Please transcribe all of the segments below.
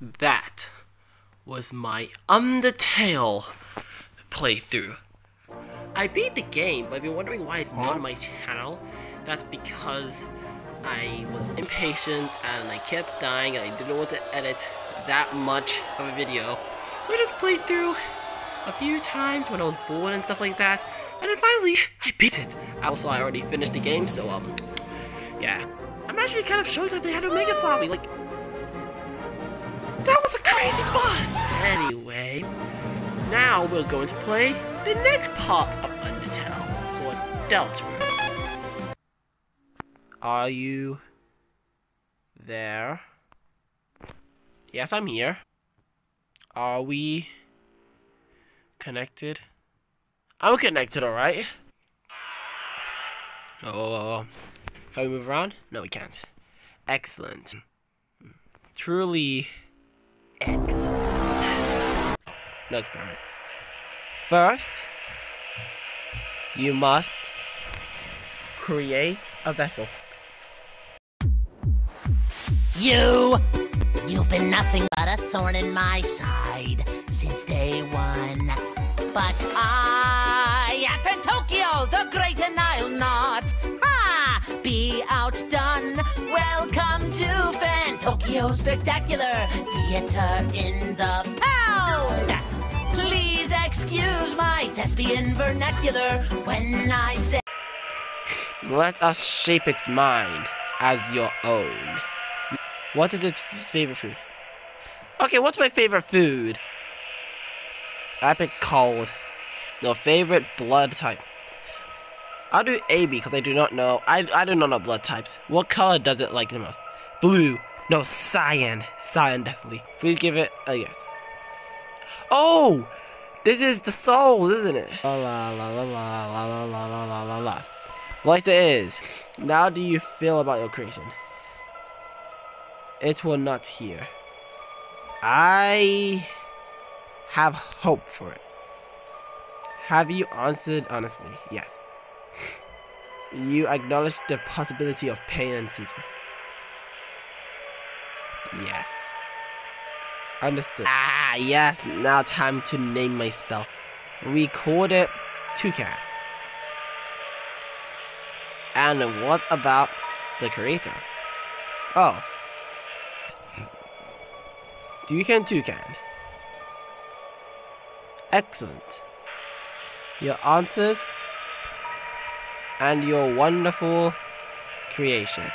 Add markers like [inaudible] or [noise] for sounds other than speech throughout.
that was my Undertale playthrough. I beat the game, but if you're wondering why it's not on my channel, that's because I was impatient and I kept dying and I didn't want to edit that much of a video. So I just played through a few times when I was bored and stuff like that, and then finally, I beat it. Also, I already finished the game, so, um, yeah. I'm actually kind of shocked that they had a Mega Floppy, like, that was a crazy boss! Anyway, now we're going to play the next part of Undertale, for Deltarune. Are you there? Yes, I'm here. Are we connected? I'm connected, alright. Oh, can we move around? No, we can't. Excellent. Truly excellent. No experiment. First, you must create a vessel. You! You've been nothing but a thorn in my side since day one. But I am Fantokyo, the great and I'll not ha, be outdone. Spectacular Theater in the Pound. Please excuse my thespian vernacular when I say. Let us shape its mind as your own. What is its favorite food? Okay, what's my favorite food? I pick cold. No, favorite blood type. I'll do AB because I do not know. I, I do not know blood types. What color does it like the most? Blue. No, cyan. Cyan, definitely. Please give it a yes. Oh! This is the soul, isn't it? La la la la la la la la la la la. Like it is. Now do you feel about your creation? It will not here. I have hope for it. Have you answered honestly? Yes. You acknowledge the possibility of pain and suffering. Yes. Understood. Ah, yes. Now time to name myself. We called it Toucan. And what about the creator? Oh. Toucan Toucan. Excellent. Your answers and your wonderful creation.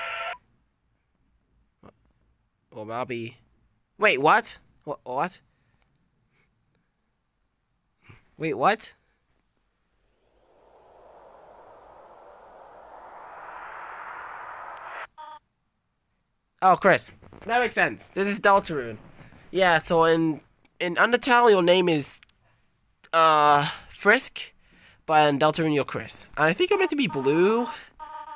Well, maybe. Wait, what? What? What? Wait, what? Oh, Kris. That makes sense. This is Deltarune. Yeah, so in in Undertale, your name is uh Frisk, but in Deltarune, you're Kris. And I think you're meant to be blue.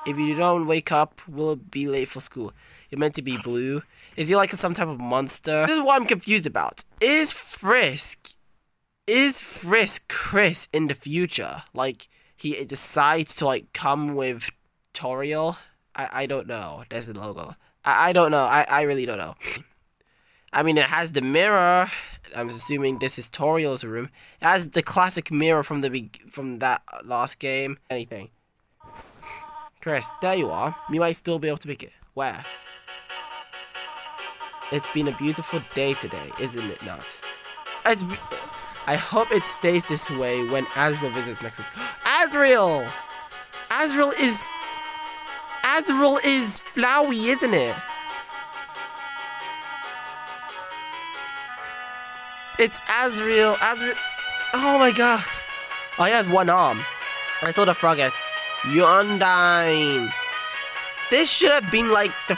If you don't wake up, we'll be late for school. You're meant to be blue. Is he like some type of monster? This is what I'm confused about. Is Frisk is Frisk Kris in the future? Like he decides to like come with Toriel? I I don't know. There's the logo. I, I don't know. I, I really don't know. I mean, it has the mirror. I'm assuming this is Toriel's room. It has the classic mirror from the from that last game. Anything. Chris, there you are. You might still be able to pick it. Where? It's been a beautiful day today, isn't it not? It's I hope it stays this way when Asriel visits next week. [gasps] Asriel! Asriel is... Asriel is Flowey, isn't it? It's Asriel. Asriel. Oh my god. Oh, he has one arm. I saw the Froggit. Undyne. This should have been like the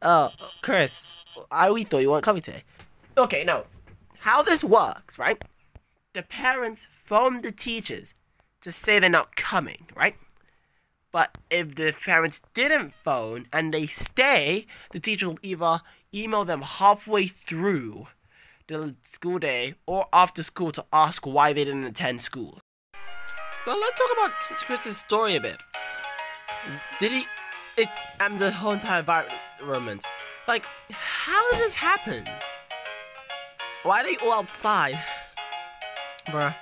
Oh, Kris, I we thought you weren't coming today. Okay, no. how this works, right? The parents phone the teachers to say they're not coming, right? But if the parents didn't phone and they stay, the teacher will either email them halfway through the school day or after school to ask why they didn't attend school. So let's talk about Kris's story a bit. Did he? It and the whole entire environment. Like, how did this happen? Why are they all outside, [sighs] bruh?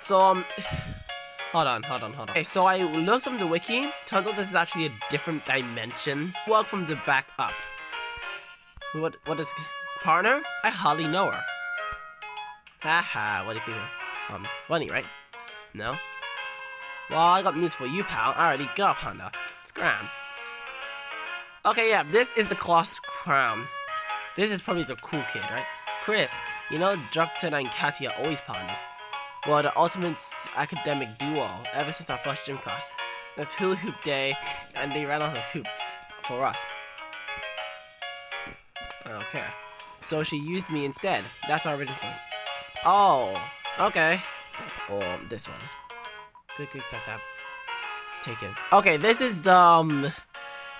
So um, [sighs] hold on, hold on, hold on. Okay, so I looked from the wiki. Turns out this is actually a different dimension. Work from the back up. What? What is partner? I hardly know her. Haha, what do you think? Um, funny, right? No? Well, I got news for you, pal. I already got Panda. Scram. Okay, yeah, this is the Class Crown. This is probably the cool kid, right? Kris, you know Jukton and Katia are always partners. Well, the ultimate academic duo ever since our first gym class. That's hula hoop day, and they ran out of hoops for us. Okay. So she used me instead. That's our original story. Oh, okay. Or this one. Click, click, tap, tap. Okay, this is the, um,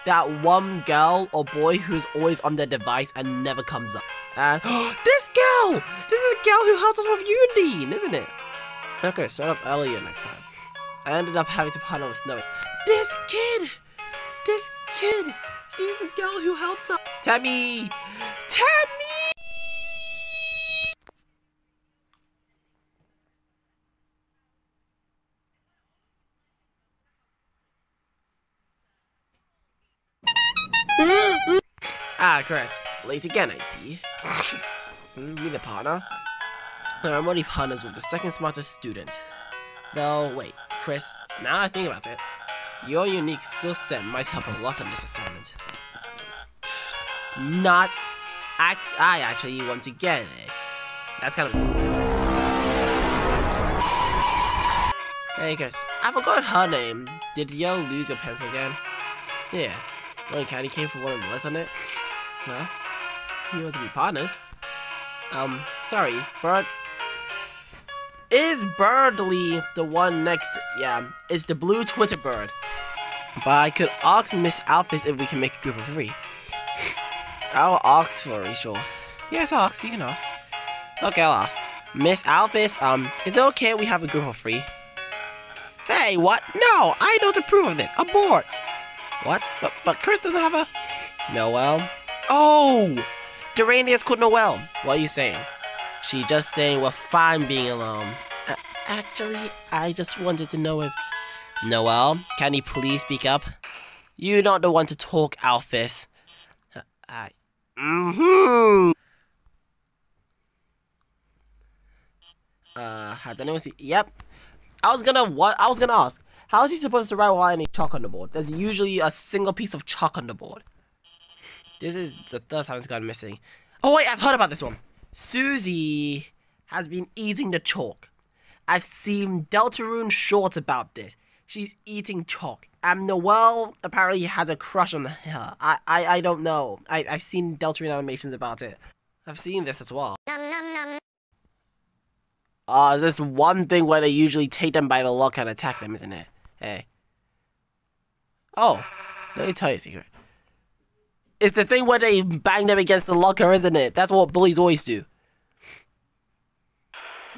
that one girl or boy who's always on their device and never comes up. And, [gasps] this girl! This is a girl who helped us with Undyne, isn't it? Okay, start up earlier next time. I ended up having to partner with Snowy. This kid! This kid! She's the girl who helped us. Tammy! Tammy! Kris. Late again, I see. [laughs] Mm, Me the partner? I'm only partners with the second smartest student. Though, wait, Kris, now I think about it, your unique skill set might help a lot on this assignment. [sighs] Not, I, I actually want to get it. That's kind of insulting. Hey guys, I forgot her name. Did y'all lose your pencil again? Yeah, only candy came for one of the letters on it. [laughs] Well, you want to be partners. Um, sorry, but is Berdly the one next? Yeah, it's the blue Twitter bird. But I could ask Miss Alphys if we can make a group of three. [laughs] I'll ask for sure. Yes, I'll ask. You can ask. Okay, I'll ask. Miss Alphys, um, is it okay we have a group of three? Hey, what? No, I don't approve of this. Abort. What? But, but Kris doesn't have a... Noelle? Oh! The reindeer's called Noelle. What are you saying? She just saying we're fine being alone. Uh, actually, I just wanted to know if... Noelle, can you please speak up? You're not the one to talk, Alphys. Uh, I... Mm-hmm. Uh, has anyone seen... Yep. I was gonna what? I was gonna ask. How is he supposed to write without any chalk on the board? There's usually a single piece of chalk on the board. This is the third time it's gone missing. Oh wait, I've heard about this one. Susie has been eating the chalk. I've seen Deltarune shorts about this. She's eating chalk. And Noelle apparently has a crush on her. I I, I don't know. I, I've seen Deltarune animations about it. I've seen this as well. Uh, is this one thing where they usually take them by the lock and attack them, isn't it? Hey. Oh, let me tell you a secret. It's the thing where they bang them against the locker, isn't it? That's what bullies always do.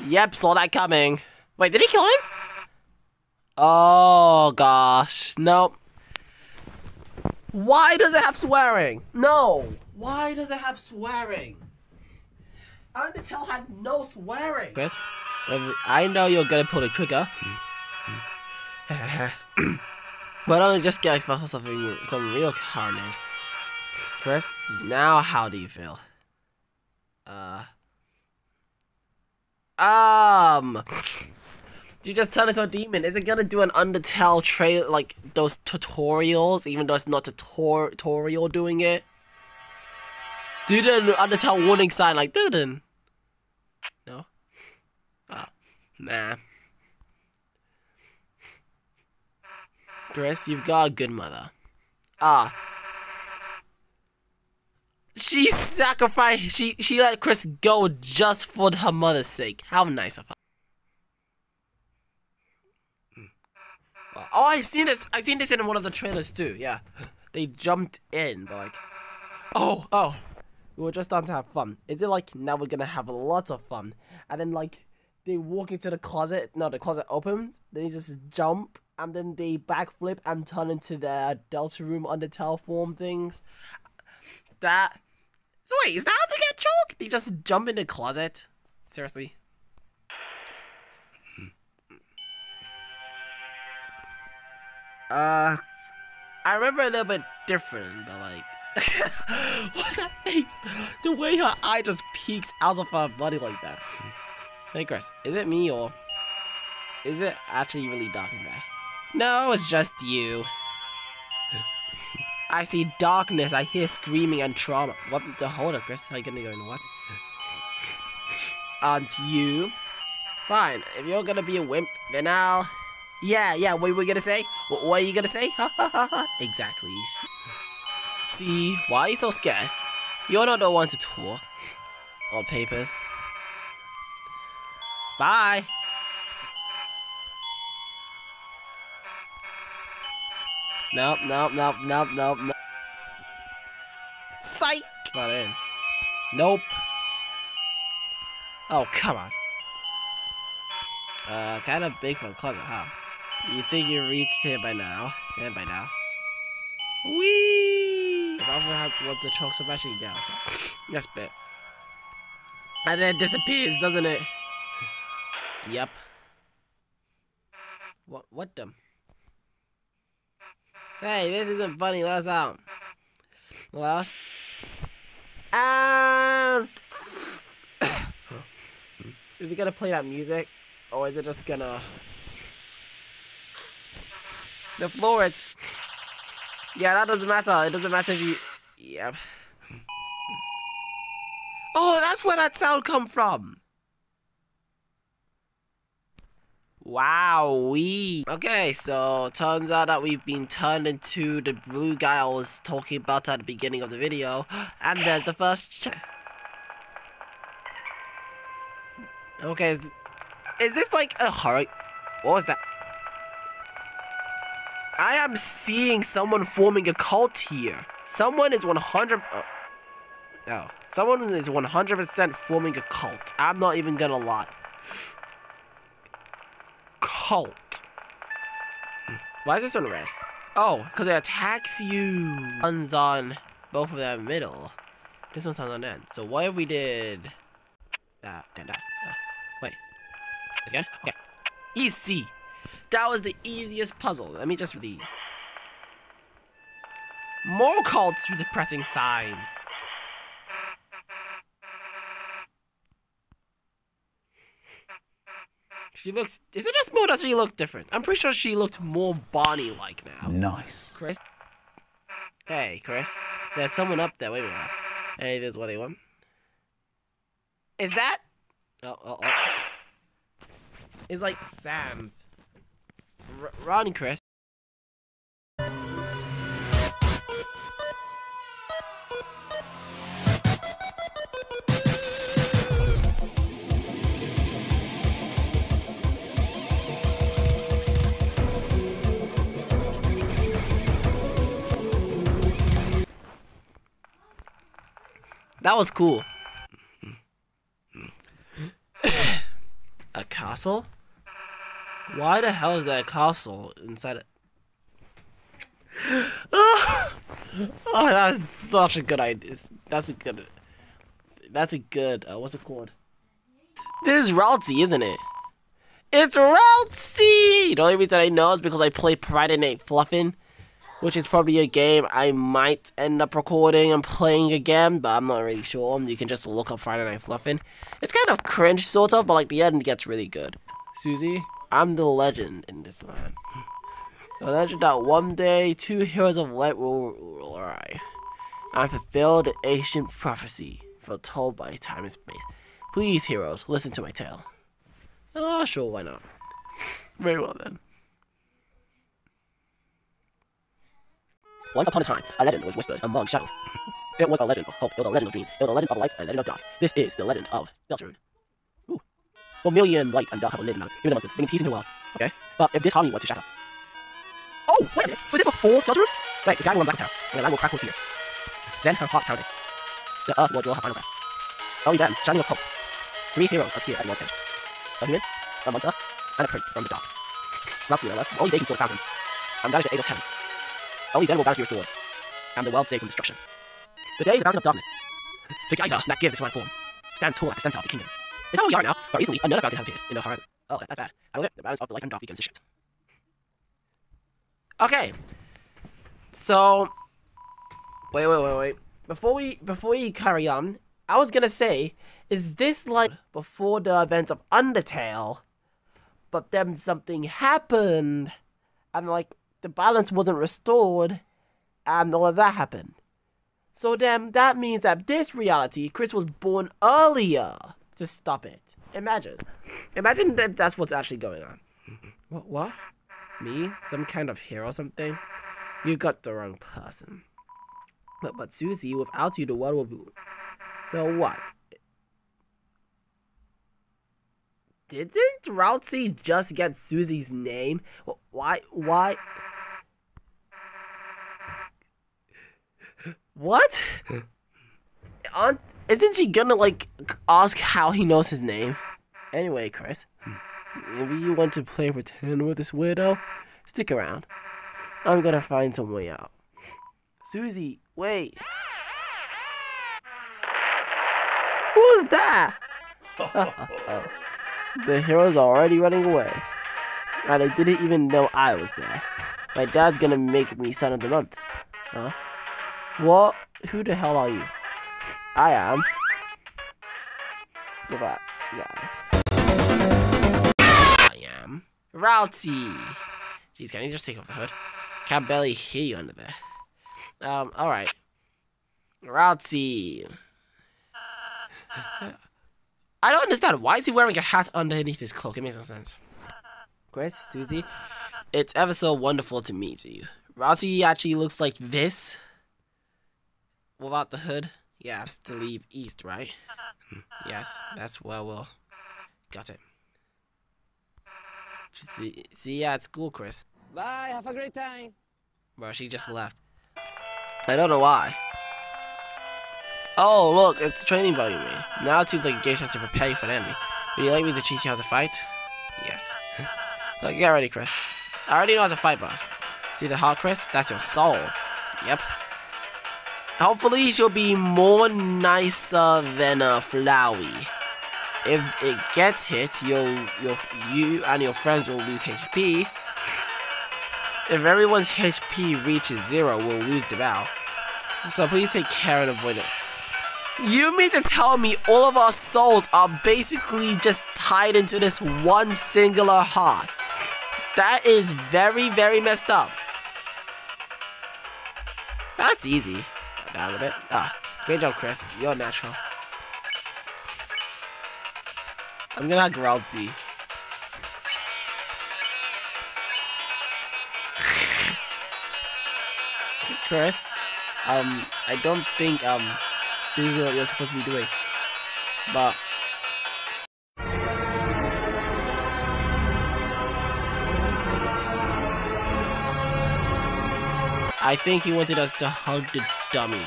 Yep, saw that coming. Wait, did he kill him? Oh, gosh. No. Why does it have swearing? No. Why does it have swearing? Undertale had no swearing. Kris, I know you're gonna pull the trigger. [laughs] but I just get myself something, some real carnage. Kris, now how do you feel? Uh. Um. You just turn into a demon. Is it gonna do an Undertale trail like those tutorials, even though it's not a tutorial doing it? Do the Undertale warning sign like didn't? No. Oh, nah. Kris, you've got a good mother. Ah. She sacrificed. She she let Kris go just for her mother's sake. How nice of her. Oh, I've seen this. I've seen this in one of the trailers too. Yeah, they jumped in, but like, oh, oh, we were just done to have fun. Is it like now we're gonna have lots of fun? And then like they walk into the closet. No, the closet opens. Then you just jump, and then they backflip and turn into their Deltarune Undertale form things. That. So wait, is that how they get choked? They just jump in the closet? Seriously? Uh, I remember a little bit different, but like, [laughs] what's that face? The way her eye just peeks out of her body like that. Hey, Kris, is it me or is it actually really dark in there? No, it's just you. [laughs] I see darkness. I hear screaming and trauma. What the hold up, Kris? How you gonna go in what? Aren't you? Fine. If you're gonna be a wimp, then I'll. Yeah, yeah. What were you gonna say? What, what are you gonna say? Ha ha ha ha. Exactly. See, why are you so scared? You're not the one to talk. On papers. Bye. Nope, nope, nope, nope, nope, nope. Psych! Not in. Nope. Oh, come on. Uh, kind of big for a closet, huh? You think you reached it by now? And by now. Whee! If Alpha had wants to choke some actually, yeah, so. Yes, bit. And then it disappears, doesn't it? Yep. What, what the? Hey, this isn't funny. Let's out. Last. And is it gonna play that music, or is it just gonna the floor? It. Yeah, that doesn't matter. It doesn't matter if you. Yep. Oh, that's where that sound come from. Wow, we okay. So turns out that we've been turned into the blue guy I was talking about at the beginning of the video, and there's the first. okay, is, is this like a hurry? What was that? I am seeing someone forming a cult here. Someone is 100. Uh, oh, someone is 100% forming a cult. I'm not even gonna lie cult. Why is this one red? Oh, because it attacks you. One's on both of them middle. This one's on the end. So what if we did... Uh, wait. This again? Okay. Easy. That was the easiest puzzle. Let me just read. More cults with depressing signs. She looks. Is it just me or does she look different? I'm pretty sure she looked more Bonnie like now. Nice. Kris? Hey, Kris. There's someone up there. Wait a minute. Hey, there's what they want. Is that? Oh, oh, oh. It's like Sam's. R Ronnie, Kris. That was cool. a castle? Why the hell is that a castle inside it? [laughs] oh, that's such a good idea. That's a good. That's a good. Uh, what's it called? This is Ralsei, isn't it? It's Ralsei! The only reason I know is because I play Friday Night Funkin' which is probably a game I might end up recording and playing again, but I'm not really sure. You can just look up Friday Night Funkin'. It's kind of cringe, sort of, but like the end gets really good. Susie, I'm the legend in this land. [laughs] The legend that one day two heroes of light will, will arrive. I fulfilled the ancient prophecy foretold by time and space. Please, heroes, listen to my tale. Ah, oh, sure, why not? [laughs] Very well then. Once upon a time, a legend was whispered among shadows. [laughs] It was a legend of hope. It was a legend of dream. It was a legend of light and a legend of dark. This is the legend of Deltarune. Ooh. Vermilion, light, and dark have living matter. Even the monsters, bringing peace into the world. Okay? But if this harmony was to shatter. Oh, wait a minute. So this before Deltarune? Right, the sky will run black tower, and the land will crack with fear. Then her heart pounded. The earth will draw her final breath. Oh, only then, shining of hope. Three heroes appear at the World's Edge. A human, a monster, and a prince from the dark. Ratsu realized only they can still thousands. And vanish the ageless heaven. Only then will Valkyrie restored. And the world saved from destruction. Today, the Fountain of Darkness. The geyser that gives its right form. Stands tall at the center of the kingdom. It's not where we are now, but recently another fountain has appeared in the horizon. Oh, that, that's bad. However, the balance of the light and dark begins to shift. Okay. So Wait, wait, wait, wait. Before we before we carry on, I was gonna say, is this like before the events of Undertale? But then something happened, and like the balance wasn't restored, and all of that happened. So then that means that this reality, Kris was born earlier to stop it. Imagine, imagine that that's what's actually going on. What? What? Me? Some kind of hero? Or something? You got the wrong person. But but Susie, without you, the world will be. So what? Didn't Ralsei just get Susie's name? Why? Why? What? Aunt, isn't she gonna like ask how he knows his name? Anyway, Kris, maybe you want to play pretend with this weirdo. Stick around. I'm gonna find some way out. Susie, wait. Who's that? [laughs] the hero's already running away. And I didn't even know I was there. My dad's gonna make me son of the month. Huh? What? Who the hell are you? I am. Look at that. I am. Ralsei! Jeez, can you just take off the hood? Can't barely hear you under there. Um, alright. Ralsei. I don't understand. Why is he wearing a hat underneath his cloak? It makes no sense. Kris, Susie, it's ever so wonderful to meet you. Ralsei actually looks like this. Without the hood. Yes, to leave east, right? yes, that's where we'll... Got it. See, see you at school, Kris. Bye, have a great time. Bro, she just left. I don't know why. Oh, look, it's the training volume me. Now it seems like a game has to prepare you for an enemy. Would you like me to teach you how to fight? Yes. [laughs] look, get ready, Kris. I already know how to fight, bro. see the heart, Kris? That's your soul. Yep. Hopefully, she'll be more nicer than a Flowey. If it gets hit, you'll, you'll, you and your friends will lose HP. If everyone's HP reaches zero, we'll lose the battle. So please take care and avoid it. You mean to tell me all of our souls are basically just tied into this one singular heart? That is very, very messed up. That's easy. Down a bit. Ah, great job, Kris. You're natural. I'm gonna Groundsy. [laughs] Kris, um, I don't think, um, this is what you're supposed to be doing. But, I think he wanted us to hug the dummy.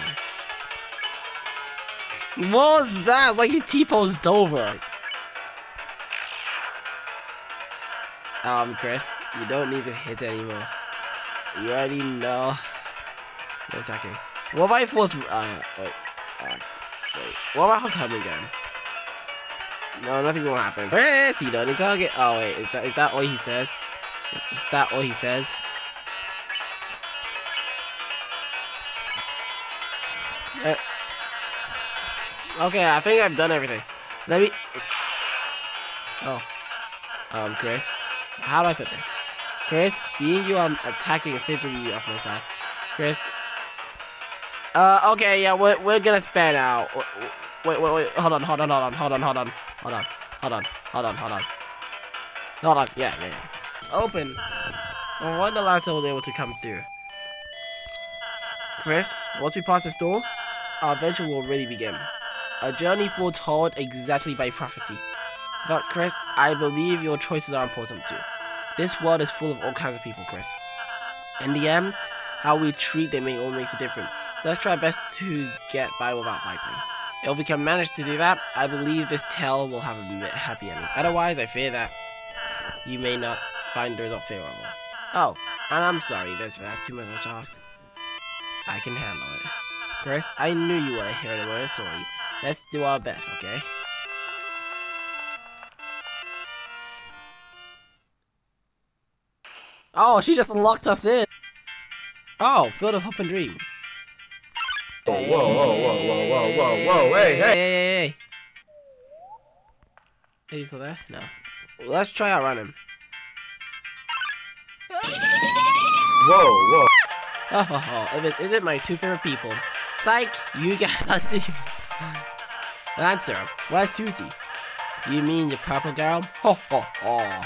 What was that? It's like he T-posed over. Um, Kris, you don't need to hit anymore. You already know. No attacking. What about if was, uh, wait, act, wait. What about Homecoming again? No, nothing will happen. Hey, see, don't need target. Oh wait, is that is that all he says? Is, is that all he says? Okay, I think I've done everything. Let me. Oh, um, Kris, how do I put this? Kris, seeing you um attacking fidgety off my side. Kris. Uh, okay, yeah, we're, we're gonna span out. Wait, wait, wait, hold on, hold on, hold on, hold on, hold on, hold on, hold on, hold on, hold on. Hold on, yeah, yeah, yeah. It's open. No wonder last I was able to come through. Kris, once we pass this door, our adventure will really begin. A journey foretold exactly by prophecy. But Kris, I believe your choices are important too. This world is full of all kinds of people, Kris. In the end, how we treat them all makes a difference. Let's try best to get by without fighting. If we can manage to do that, I believe this tale will have a happy ending. Otherwise, I fear that you may not find the result favorable. Oh, and I'm sorry, there's too much talks. I can handle it. Kris, I knew you would hear the word story. Let's do our best, okay? Oh, she just locked us in. Oh, filled with hope and dreams. Whoa, whoa, whoa, whoa, whoa, whoa, whoa, whoa, hey, hey! Hey, hey, hey. Is he still there? No. Let's try outrun him. Whoa, whoa. Oh, oh, oh. If it isn't my two favorite people. Psych! You guys are the [laughs] Answer. Where's Susie? You mean the purple girl? Ho ho ho.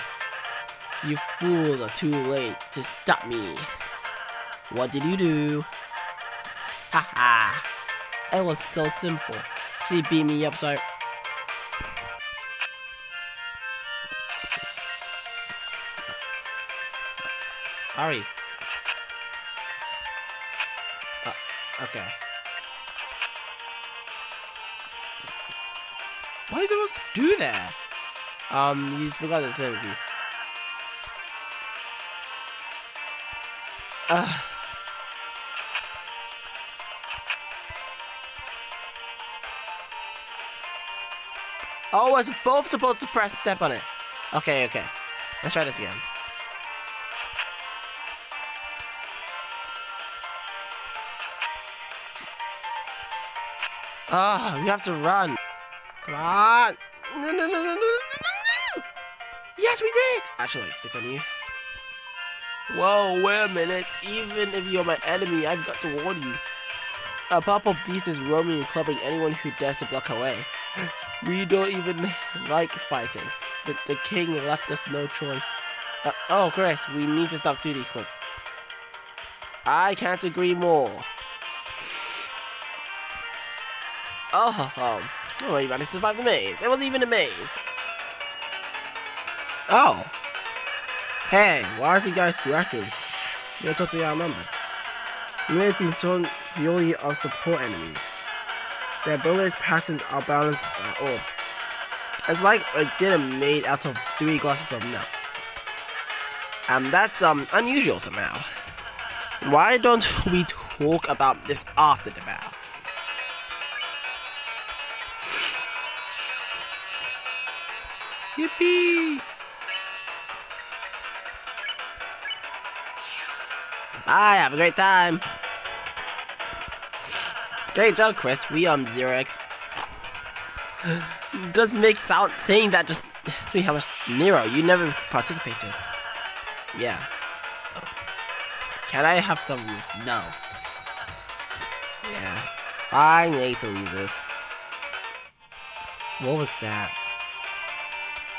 You fools are too late to stop me. What did you do? Ha ha. It was so simple. She beat me up so Hurry. Uh, okay. Why are you supposed to do that? Um, you forgot say with. Ugh. Oh, was both supposed to press step on it. Okay, okay. Let's try this again. Ah, we have to run. Come on. No, no, no, no, no, no, no. Yes, we did it. Actually, stick on you. Whoa, wait a minute. Even if you're my enemy, I've got to warn you. A purple beast is roaming and clubbing anyone who dares to block her way. [gasps] We don't even like fighting. The, the king left us no choice. Uh, oh, Kris, we need to stop 2D quick. I can't agree more. [sighs] Oh, oh, you managed to survive the maze. It wasn't even a maze. Oh. Hey, why are you guys reacting? You're totally outnumbered. Humanity don't purely of support enemies. Their abilities patterns are balanced at all. It's like a dinner made out of three glasses of milk. And that's um unusual somehow. Why don't we talk about this after the battle? Yippee! Bye, have a great time. Great job, Kris. We um zero X. Does make sound saying that just see how much Nero. You never participated. Yeah. Can I have some? No. Yeah. Fine, later, losers. What was that?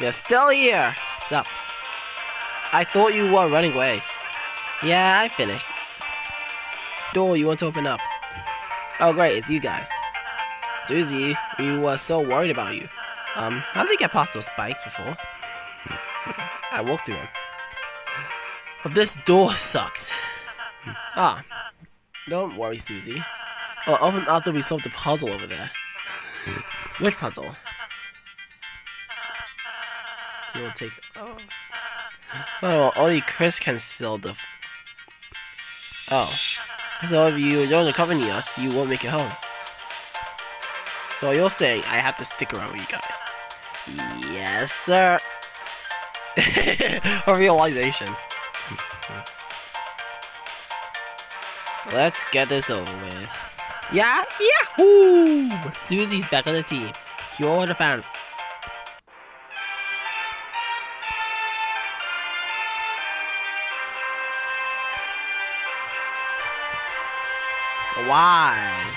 You're still here. What's up? I thought you were running away. Yeah, I finished. Door, you want to open up? Oh, great, it's you guys. Susie, we were so worried about you. Um, how did we get past those spikes before? I walked through them. But this door sucks. Ah, don't worry, Susie. I'll open after we solve the puzzle over there. Which puzzle? You will take. Oh. Oh, only Kris can solve the. Oh. So if you don't accompany us, you won't make it home. So you're saying I have to stick around with you guys? Yes, sir. [laughs] A realization. Let's get this over with. Yeah, yahoo! Susie's back on the team. You're the fan. Why?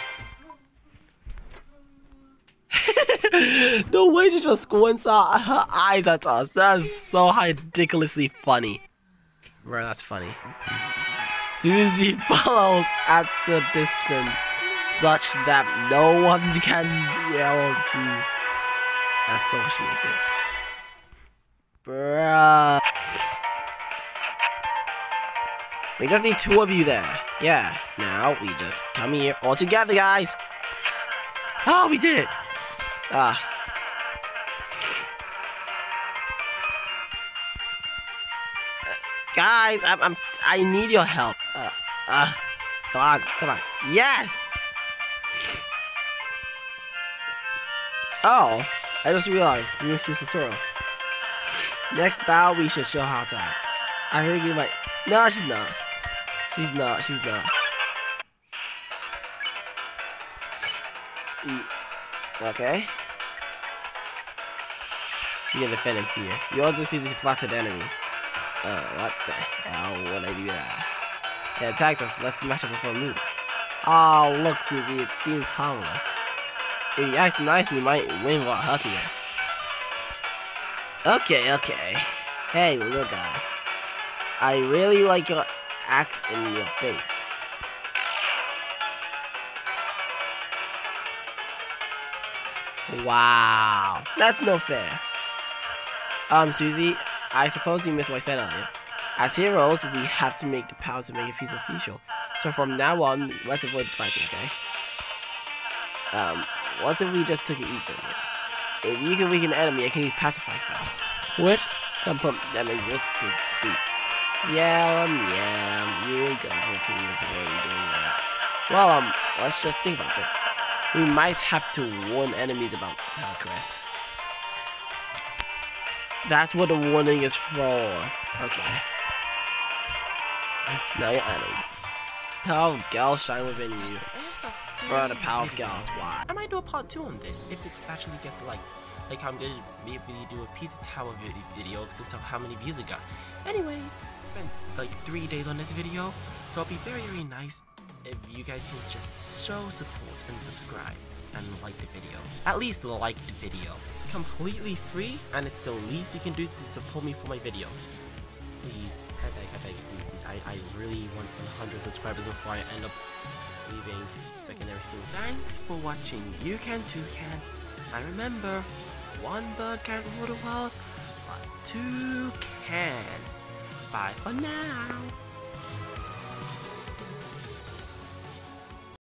the way she just squints her eyes at us. That's so ridiculously funny. Bro, that's funny. Susie [laughs] follows at the distance, such that no one can yell. Jeez. Associated. Bruh. We just need two of you there. Yeah. Now we just come here all together, guys. Oh, we did it. Ah. Guys, I'm, I'm, I need your help. Uh, uh, come on, come on. Yes. Oh, I just realized we missed this tutorial. Next bow, we should show how to. I think you might. No, she's not. She's not. She's not. Okay. You can defend him here. You also see this flattered enemy. Oh, what the hell would I do that? They attacked us. Let's smash up before moves. Oh, look, Susie. It seems harmless. If he acts nice, we might win while hurting him. Okay, okay. Hey, little guy. I really like your axe in your face. Wow. That's no fair. Um, Susie, I suppose you missed what I said earlier. As heroes, we have to make the power to make a piece official. So from now on, let's avoid fighting, okay? Um, what if we just took it easy? If you can weaken an enemy, I can use pacify spell. What? Come from that makes you sleep. Yeah, um, yeah, you guys are doing that. Well, um, let's just think about it. We might have to warn enemies about Kris. That's what the warning is for. Okay. So now you're ironing. Oh, girls shine within you. Bro, the power of girls, why? I might do a part two on this if it actually gets like, like I'm gonna maybe do a Pizza Tower vid video since of how many views it got. Anyways, spent like three days on this video, so it'll be very very nice if you guys can just show support and subscribe and like the video. At least like the video. It's completely free and it's the least you can do to support me for my videos. Please, I beg, I beg, please, please. I, I really want 100 subscribers before I end up leaving secondary school. Thanks for watching. You can too can. And remember, one bird can't rule the world, but two can. Bye for now.